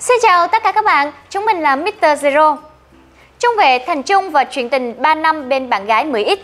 Xin chào tất cả các bạn, chúng mình là Mr. Zero. Trung vệ Thành Trung và chuyện tình 3 năm bên bạn gái 10X.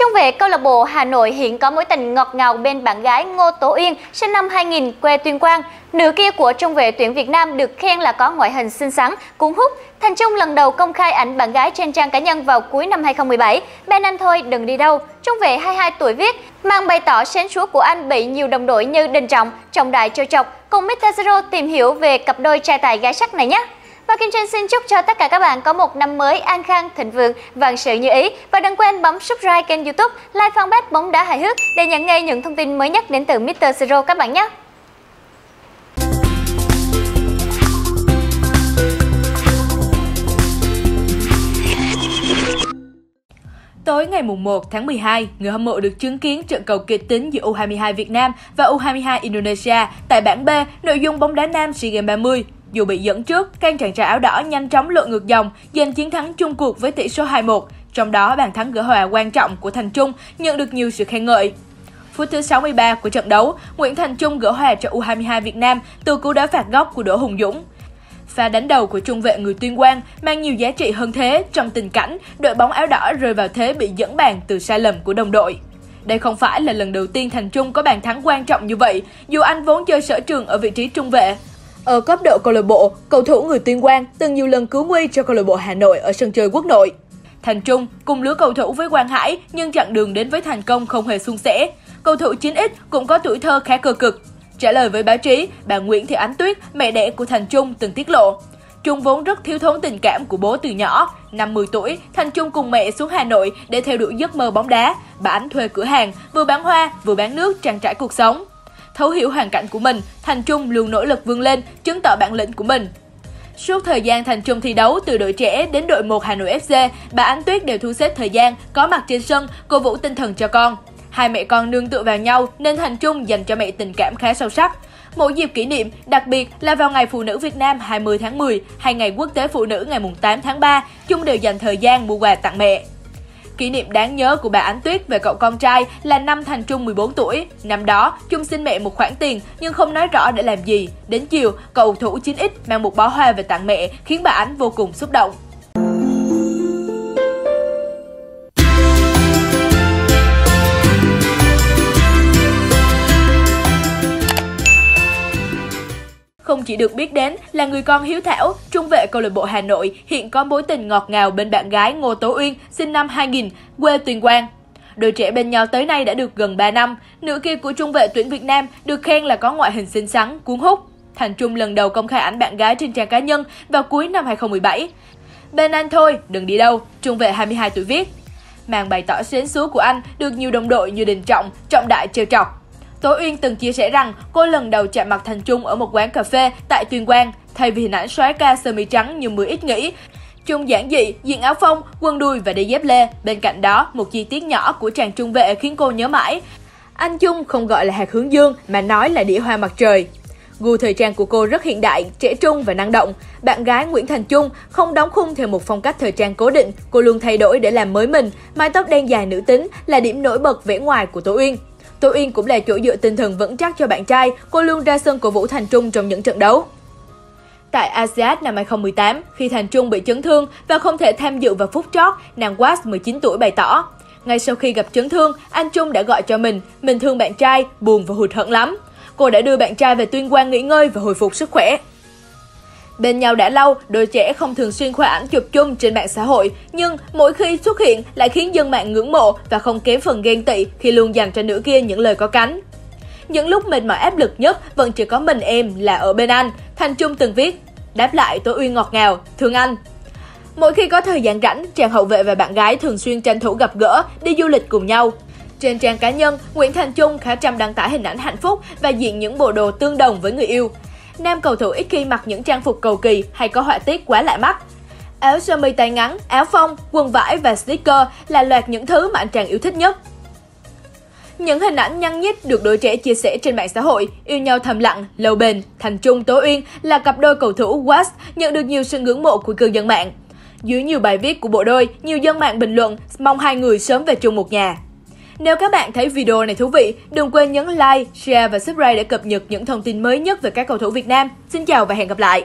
Trung vệ câu lạc bộ Hà Nội hiện có mối tình ngọt ngào bên bạn gái Ngô Tố Uyên, sinh năm 2000, quê Tuyên Quang. Nữ kia của trung vệ tuyển Việt Nam được khen là có ngoại hình xinh xắn, cuốn hút. Thành Trung lần đầu công khai ảnh bạn gái trên trang cá nhân vào cuối năm 2017. bên anh thôi, đừng đi đâu. Trung vệ 22 tuổi viết, mang bày tỏ sến súa của anh bị nhiều đồng đội như Đình Trọng, Trọng Đại trêu chọc. Cùng Mr. Zero tìm hiểu về cặp đôi trai tài gái sắc này nhé. Và Kim Trinh xin chúc cho tất cả các bạn có một năm mới an khang, thịnh vượng, vạn sự như ý. Và đừng quên bấm subscribe kênh youtube, like fanpage bóng đá hài hước để nhận ngay những thông tin mới nhất đến từ Mr. Zero các bạn nhé. Tối ngày 1 tháng 12, người hâm mộ được chứng kiến trận cầu kịch tính giữa U22 Việt Nam và U22 Indonesia tại bảng B nội dung bóng đá nam SEA Games 30. Dù bị dẫn trước, các chàng trai áo đỏ nhanh chóng lội ngược dòng, giành chiến thắng chung cuộc với tỷ số 2-1. Trong đó, bàn thắng gỡ hòa quan trọng của Thành Trung nhận được nhiều sự khen ngợi. Phút thứ 63 của trận đấu, Nguyễn Thành Trung gỡ hòa cho U22 Việt Nam từ cú đá phạt góc của Đỗ Hùng Dũng. Pha đánh đầu của trung vệ người Tuyên Quang mang nhiều giá trị hơn thế trong tình cảnh đội bóng áo đỏ rơi vào thế bị dẫn bàn từ sai lầm của đồng đội. Đây không phải là lần đầu tiên Thành Trung có bàn thắng quan trọng như vậy, dù anh vốn chơi sở trường ở vị trí trung vệ. Ở cấp độ câu lạc bộ, cầu thủ người Tuyên Quang từng nhiều lần cứu nguy cho câu lạc bộ Hà Nội ở sân chơi quốc nội. Thành Trung cùng lứa cầu thủ với Quang Hải nhưng chặng đường đến với thành công không hề suôn sẻ. Cầu thủ 9X cũng có tuổi thơ khá cơ cực. Trả lời với báo chí, bà Nguyễn Thị Ánh Tuyết, mẹ đẻ của Thành Trung từng tiết lộ. Trung vốn rất thiếu thốn tình cảm của bố từ nhỏ. Năm 10 tuổi, Thành Trung cùng mẹ xuống Hà Nội để theo đuổi giấc mơ bóng đá. Bà Ánh thuê cửa hàng, vừa bán hoa, vừa bán nước trang trải cuộc sống. Thấu hiểu hoàn cảnh của mình, Thành Trung luôn nỗ lực vươn lên, chứng tỏ bản lĩnh của mình. Suốt thời gian Thành Trung thi đấu từ đội trẻ đến đội 1 Hà Nội FC, bà Ánh Tuyết đều thu xếp thời gian, có mặt trên sân, cổ vũ tinh thần cho con. Hai mẹ con nương tựa vào nhau nên Thành Trung dành cho mẹ tình cảm khá sâu sắc. Mỗi dịp kỷ niệm, đặc biệt là vào ngày Phụ nữ Việt Nam 20 tháng 10 hay ngày Quốc tế Phụ nữ ngày 8 tháng 3, Trung đều dành thời gian mua quà tặng mẹ. Kỷ niệm đáng nhớ của bà Ánh Tuyết về cậu con trai là năm Thành Trung 14 tuổi. Năm đó, Trung xin mẹ một khoản tiền nhưng không nói rõ để làm gì. Đến chiều, cậu thủ 9X mang một bó hoa về tặng mẹ khiến bà Ánh vô cùng xúc động. Không chỉ được biết đến là người con hiếu thảo, trung vệ câu lạc bộ Hà Nội hiện có mối tình ngọt ngào bên bạn gái Ngô Tố Uyên, sinh năm 2000, quê Tuyên Quang. Đôi trẻ bên nhau tới nay đã được gần 3 năm, nữ kia của trung vệ tuyển Việt Nam được khen là có ngoại hình xinh xắn, cuốn hút. Thành Trung lần đầu công khai ảnh bạn gái trên trang cá nhân vào cuối năm 2017. Bên anh thôi, đừng đi đâu, trung vệ 22 tuổi viết. Màn bày tỏ xến xúa của anh được nhiều đồng đội như Đình Trọng, Trọng Đại trêu chọc. Tố Uyên từng chia sẻ rằng cô lần đầu chạm mặt Thành Trung ở một quán cà phê tại Tuyên Quang. Thay vì hình ảnh soái ca sơ mi trắng như mười ít nghĩ, Trung giản dị, diện áo phông, quần đùi và đôi dép lê. Bên cạnh đó, một chi tiết nhỏ của chàng trung vệ khiến cô nhớ mãi. Anh Trung không gọi là hạt hướng dương mà nói là đĩa hoa mặt trời. Gu thời trang của cô rất hiện đại, trẻ trung và năng động. Bạn gái Nguyễn Thành Trung không đóng khung theo một phong cách thời trang cố định, cô luôn thay đổi để làm mới mình. Mái tóc đen dài nữ tính là điểm nổi bật vẻ ngoài của Tố Uyên. Tô Uyên cũng là chỗ dựa tinh thần vững chắc cho bạn trai, cô luôn ra sân cổ vũ Thành Trung trong những trận đấu. Tại ASEAN năm 2018, khi Thành Trung bị chấn thương và không thể tham dự vào phút chót, nàng Watts 19 tuổi bày tỏ. Ngay sau khi gặp chấn thương, anh Trung đã gọi cho mình, mình thương bạn trai, buồn và hụt hẫng lắm. Cô đã đưa bạn trai về tuyên quang nghỉ ngơi và hồi phục sức khỏe. Bên nhau đã lâu, đôi trẻ không thường xuyên khoe ảnh chụp chung trên mạng xã hội, nhưng mỗi khi xuất hiện lại khiến dân mạng ngưỡng mộ và không kém phần ghen tị khi luôn dành cho nữ kia những lời có cánh. Những lúc mệt mỏi áp lực nhất vẫn chỉ có mình em là ở bên anh, Thành Trung từng viết. Đáp lại tôi Uyên ngọt ngào, thương anh. Mỗi khi có thời gian rảnh, chàng hậu vệ và bạn gái thường xuyên tranh thủ gặp gỡ, đi du lịch cùng nhau. Trên trang cá nhân, Nguyễn Thành Trung khá trăm đăng tải hình ảnh hạnh phúc và diện những bộ đồ tương đồng với người yêu nam cầu thủ ít khi mặc những trang phục cầu kỳ hay có họa tiết quá lạ mắt. Áo sơ mi tay ngắn, áo phông, quần vải và sneaker là loạt những thứ mà anh chàng yêu thích nhất. Những hình ảnh nhăn nhít được đôi trẻ chia sẻ trên mạng xã hội, yêu nhau thầm lặng, lâu bền, Thành Trung Tố Uyên là cặp đôi cầu thủ west nhận được nhiều sự ngưỡng mộ của cư dân mạng. Dưới nhiều bài viết của bộ đôi, nhiều dân mạng bình luận mong hai người sớm về chung một nhà. Nếu các bạn thấy video này thú vị, đừng quên nhấn like, share và subscribe để cập nhật những thông tin mới nhất về các cầu thủ Việt Nam. Xin chào và hẹn gặp lại!